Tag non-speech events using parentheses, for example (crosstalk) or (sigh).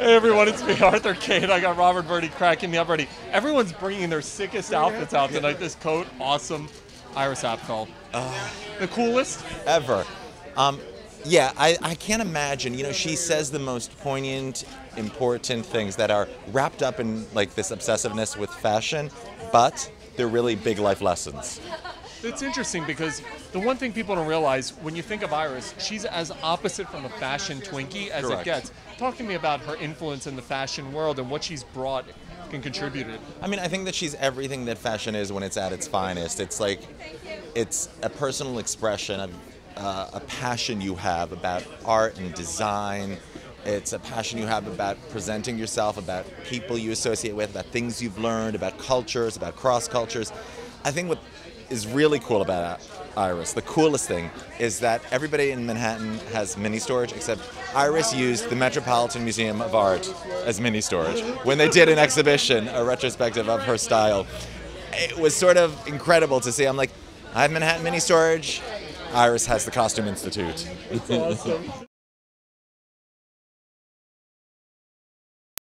Hey everyone, it's me, (laughs) Arthur Kade. I got Robert Verdi cracking me up already. Everyone's bringing their sickest outfits out tonight. This coat, awesome. Iris Apfel. the coolest? ever. Um, yeah, I, I can't imagine. You know, she says the most poignant, important things that are wrapped up in like this obsessiveness with fashion, but they're really big life lessons. It's interesting because the one thing people don't realize when you think of Iris, she's as opposite from a fashion Twinkie as Correct. it gets. Talk to me about her influence in the fashion world and what she's brought and contributed. I mean, I think that she's everything that fashion is when it's at its finest. It's like, it's a personal expression of uh, a passion you have about art and design. It's a passion you have about presenting yourself, about people you associate with, about things you've learned, about cultures, about cross cultures. I think what is really cool about Iris, the coolest thing, is that everybody in Manhattan has mini storage, except Iris used the Metropolitan Museum of Art as mini storage when they did an exhibition, a retrospective of her style. It was sort of incredible to see. I'm like, I have Manhattan Mini Storage. Iris has the Costume Institute. Awesome.